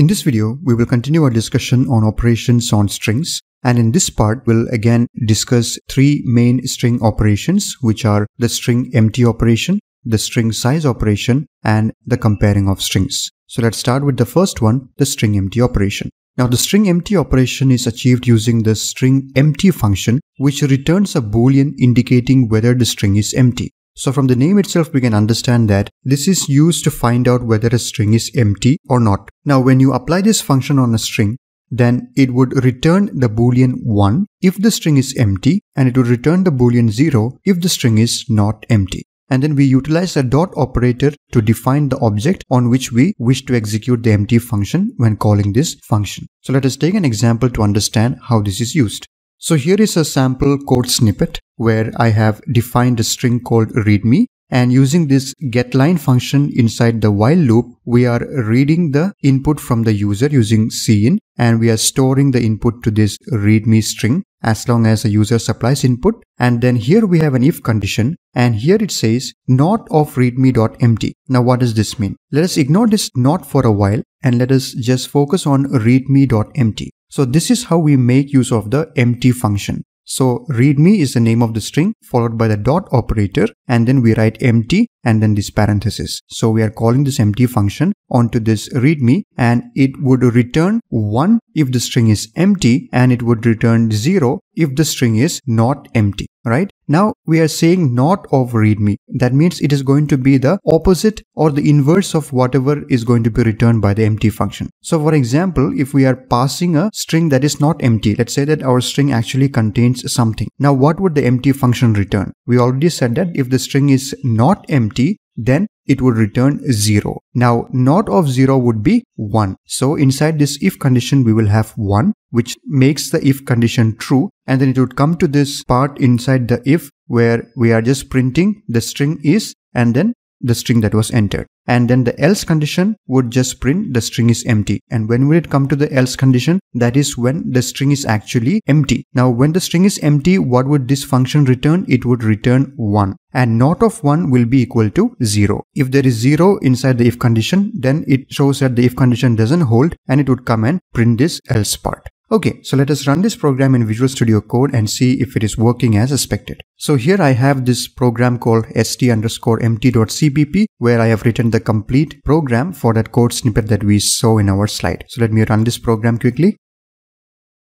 In this video, we will continue our discussion on operations on strings. And in this part, we'll again discuss three main string operations, which are the string empty operation, the string size operation, and the comparing of strings. So let's start with the first one, the string empty operation. Now the string empty operation is achieved using the string empty function, which returns a boolean indicating whether the string is empty. So from the name itself, we can understand that this is used to find out whether a string is empty or not. Now, when you apply this function on a string, then it would return the boolean 1 if the string is empty and it would return the boolean 0 if the string is not empty. And then we utilize a dot operator to define the object on which we wish to execute the empty function when calling this function. So let us take an example to understand how this is used. So here is a sample code snippet where I have defined a string called readme. And using this getline function inside the while loop, we are reading the input from the user using cin. And we are storing the input to this readme string as long as the user supplies input. And then here we have an if condition and here it says not of readme.empty. Now what does this mean? Let us ignore this not for a while and let us just focus on readme.empty. So this is how we make use of the empty function. So readme is the name of the string followed by the dot operator and then we write empty and then this parenthesis. So we are calling this empty function onto this readme and it would return 1 if the string is empty and it would return 0 if the string is not empty, right? Now we are saying not of readme. That means it is going to be the opposite or the inverse of whatever is going to be returned by the empty function. So for example, if we are passing a string that is not empty, let's say that our string actually contains something. Now what would the empty function return? We already said that if the string is not empty, then it would return 0. Now not of 0 would be 1. So inside this if condition we will have 1 which makes the if condition true and then it would come to this part inside the if where we are just printing the string is and then the string that was entered. And then the else condition would just print the string is empty. And when will it come to the else condition? That is when the string is actually empty. Now when the string is empty what would this function return? It would return 1 and not of 1 will be equal to 0 if there is 0 inside the if condition then it shows that the if condition doesn't hold and it would come and print this else part Okay, so let us run this program in Visual Studio Code and see if it is working as expected. So here I have this program called st underscore empty.cpp where I have written the complete program for that code snippet that we saw in our slide. So let me run this program quickly.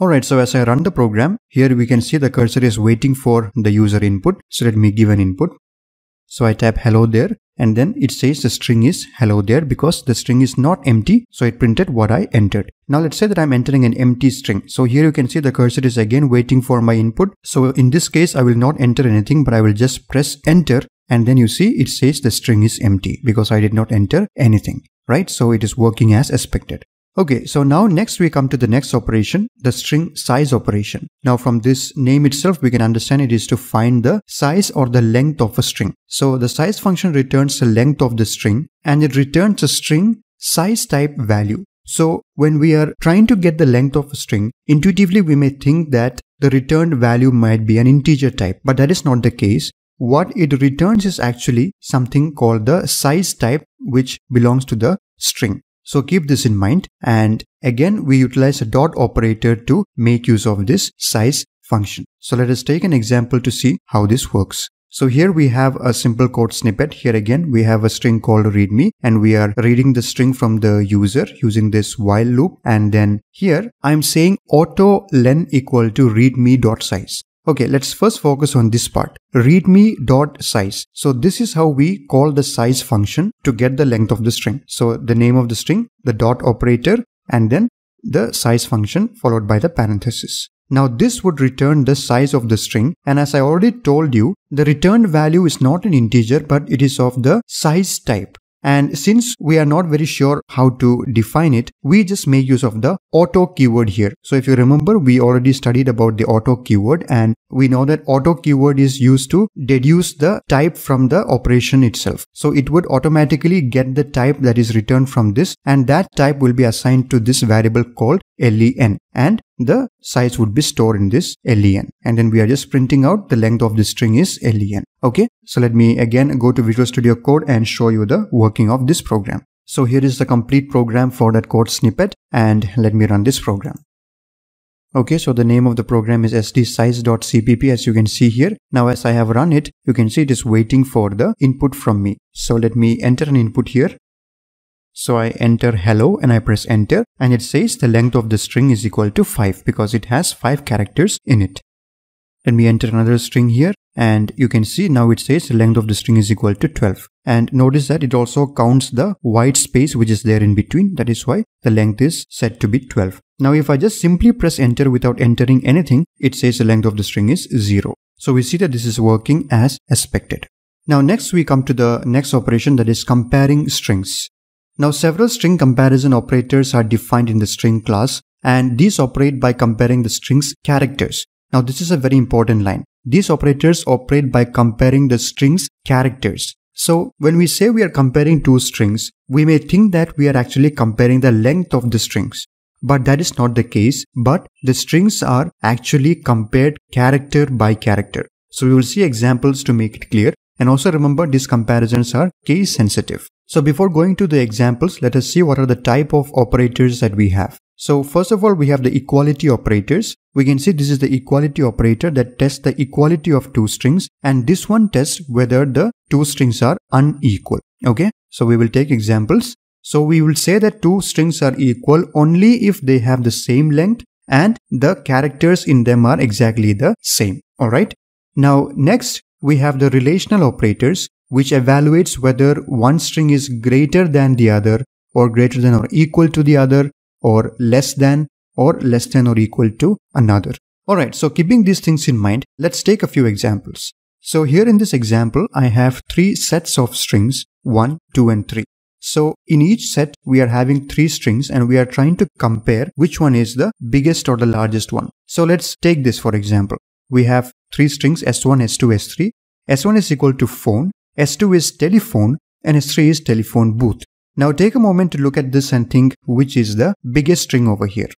Alright, so as I run the program, here we can see the cursor is waiting for the user input. So let me give an input. So I type hello there and then it says the string is hello there because the string is not empty. So it printed what I entered. Now let's say that I'm entering an empty string. So here you can see the cursor is again waiting for my input. So in this case, I will not enter anything, but I will just press enter. And then you see it says the string is empty because I did not enter anything, right? So it is working as expected. Okay, so now next we come to the next operation, the string size operation. Now from this name itself, we can understand it is to find the size or the length of a string. So the size function returns the length of the string and it returns a string size type value. So when we are trying to get the length of a string, intuitively we may think that the returned value might be an integer type, but that is not the case. What it returns is actually something called the size type, which belongs to the string. So keep this in mind. And again, we utilize a dot operator to make use of this size function. So let us take an example to see how this works. So here we have a simple code snippet. Here again, we have a string called readme and we are reading the string from the user using this while loop. And then here I'm saying auto len equal to readme.size. Okay, let's first focus on this part. readme.size. So this is how we call the size function to get the length of the string. So the name of the string, the dot operator, and then the size function followed by the parenthesis. Now this would return the size of the string and as I already told you, the returned value is not an integer but it is of the size type. And since we are not very sure how to define it, we just make use of the auto keyword here. So if you remember, we already studied about the auto keyword and we know that auto keyword is used to deduce the type from the operation itself. So it would automatically get the type that is returned from this and that type will be assigned to this variable called len and the size would be stored in this len and then we are just printing out the length of the string is len okay so let me again go to visual studio code and show you the working of this program So here is the complete program for that code snippet and let me run this program. Okay, so the name of the program is sdsize.cpp as you can see here. Now as I have run it, you can see it is waiting for the input from me. So let me enter an input here. So I enter hello and I press enter and it says the length of the string is equal to 5 because it has 5 characters in it. Let me enter another string here and you can see now it says the length of the string is equal to 12 and notice that it also counts the white space which is there in between. That is why the length is set to be 12 now if i just simply press enter without entering anything it says the length of the string is 0 so we see that this is working as expected. Now next we come to the next operation that is comparing strings now several string comparison operators are defined in the string class and these operate by comparing the string's characters now this is a very important line. These operators operate by comparing the strings characters. So when we say we are comparing two strings, we may think that we are actually comparing the length of the strings. But that is not the case, but the strings are actually compared character by character. So we will see examples to make it clear. And also remember these comparisons are case sensitive. So before going to the examples, let us see what are the type of operators that we have. So first of all, we have the equality operators. We can see this is the equality operator that tests the equality of two strings and this one tests whether the two strings are unequal. Okay, so we will take examples. So we will say that two strings are equal only if they have the same length and the characters in them are exactly the same. Alright. Now next we have the relational operators which evaluates whether one string is greater than the other or greater than or equal to the other or less than or less than or equal to another. Alright, so keeping these things in mind, let's take a few examples. So here in this example, I have three sets of strings, 1, 2 and 3. So in each set, we are having three strings and we are trying to compare which one is the biggest or the largest one. So let's take this for example. We have three strings S1, S2, S3. S1 is equal to phone, S2 is telephone and S3 is telephone booth. Now take a moment to look at this and think which is the biggest string over here.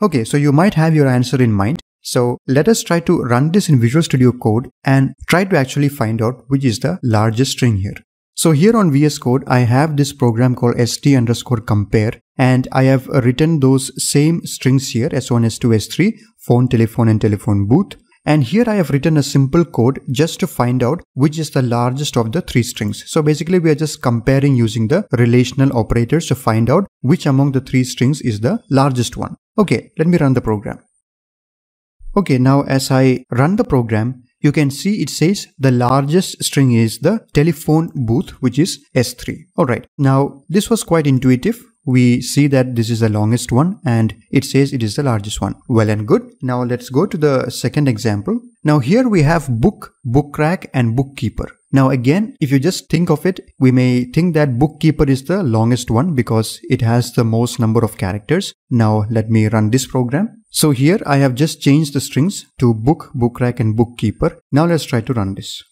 Okay, so you might have your answer in mind. So let us try to run this in Visual Studio Code and try to actually find out which is the largest string here. So here on VS Code, I have this program called st underscore compare and I have written those same strings here S1, S2, S3, phone, telephone and telephone booth. And here I have written a simple code just to find out which is the largest of the three strings. So basically we are just comparing using the relational operators to find out which among the three strings is the largest one. Okay, let me run the program. Okay, now as I run the program, you can see it says the largest string is the telephone booth, which is S3. Alright, now this was quite intuitive we see that this is the longest one and it says it is the largest one. Well and good. Now let's go to the second example. Now here we have book, book rack and bookkeeper. Now again, if you just think of it, we may think that bookkeeper is the longest one because it has the most number of characters. Now let me run this program. So here I have just changed the strings to book, book rack and bookkeeper. Now let's try to run this.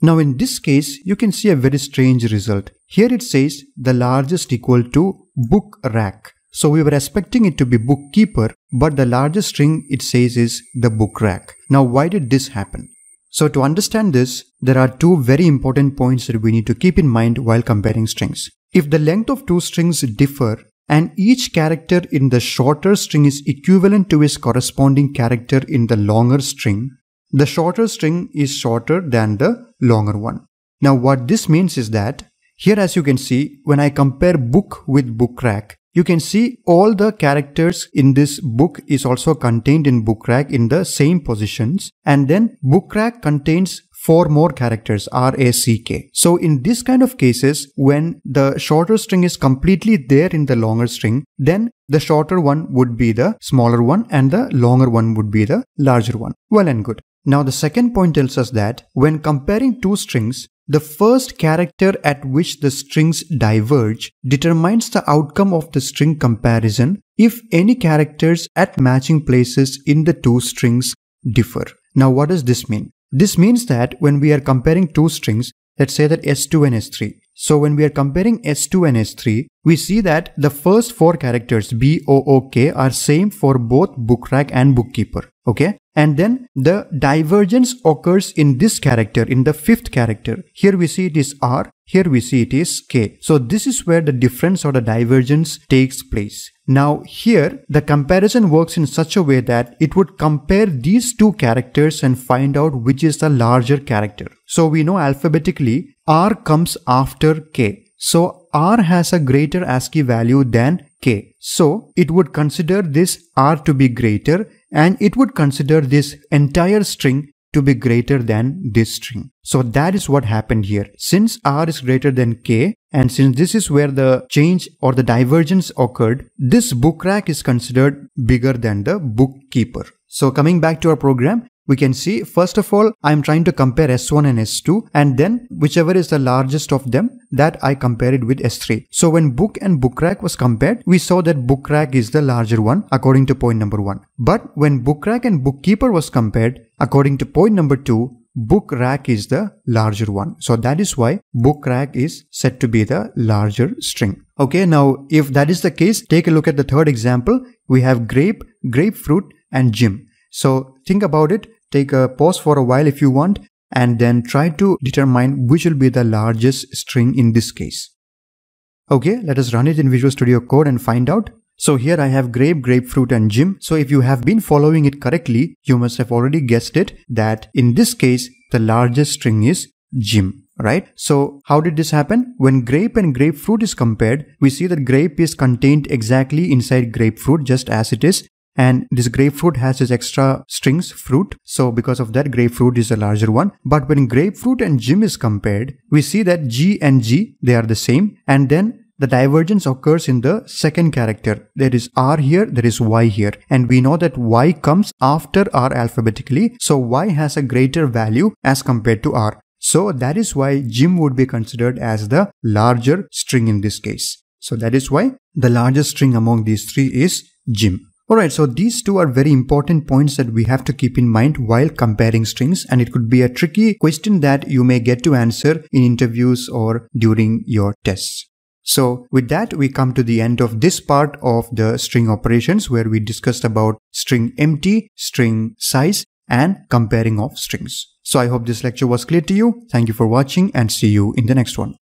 Now in this case, you can see a very strange result. Here it says the largest equal to book rack. So we were expecting it to be bookkeeper, but the largest string it says is the book rack. Now why did this happen? So to understand this, there are two very important points that we need to keep in mind while comparing strings. If the length of two strings differ and each character in the shorter string is equivalent to its corresponding character in the longer string, the shorter string is shorter than the longer one. Now what this means is that here as you can see when I compare book with book rack you can see all the characters in this book is also contained in book rack in the same positions and then book rack contains four more characters R-A-C-K. So in this kind of cases, when the shorter string is completely there in the longer string, then the shorter one would be the smaller one and the longer one would be the larger one. Well and good. Now the second point tells us that when comparing two strings, the first character at which the strings diverge determines the outcome of the string comparison if any characters at matching places in the two strings differ. Now what does this mean? This means that when we are comparing two strings, let's say that S2 and S3. So when we are comparing S2 and S3, we see that the first four characters B, O, O, K are same for both book rack and bookkeeper. Okay and then the divergence occurs in this character in the fifth character here we see it is r Here we see it is k. So this is where the difference or the divergence takes place. Now here the comparison works in such a way that it would compare these two characters and find out which is the larger character. So we know alphabetically R comes after K. So R has a greater ASCII value than K. So it would consider this R to be greater and it would consider this entire string to be greater than this string. So that is what happened here. Since r is greater than k and since this is where the change or the divergence occurred, this book rack is considered bigger than the bookkeeper. So coming back to our program, we can see first of all I'm trying to compare S1 and S2 and then whichever is the largest of them that I compare it with S3. So when book and book rack was compared we saw that book rack is the larger one according to point number 1. But when book rack and bookkeeper was compared according to point number 2 book rack is the larger one. So that is why book rack is said to be the larger string. Okay, now if that is the case, take a look at the third example. We have grape, grapefruit and gym. So think about it. Take a pause for a while if you want and then try to determine which will be the largest string in this case. Okay, let us run it in Visual Studio Code and find out. So here I have grape, grapefruit and gym. So if you have been following it correctly, you must have already guessed it that in this case, the largest string is gym right? So how did this happen? When grape and grapefruit is compared, we see that grape is contained exactly inside grapefruit just as it is and this grapefruit has its extra strings fruit so because of that grapefruit is a larger one but when grapefruit and gym is compared we see that G and G they are the same and then the divergence occurs in the second character. There is R here, there is Y here. And we know that Y comes after R alphabetically. So Y has a greater value as compared to R. So that is why gym would be considered as the larger string in this case. So that is why the largest string among these three is gym. Alright, so these two are very important points that we have to keep in mind while comparing strings and it could be a tricky question that you may get to answer in interviews or during your tests. So with that, we come to the end of this part of the string operations where we discussed about string empty, string size and comparing of strings. So I hope this lecture was clear to you. Thank you for watching and see you in the next one.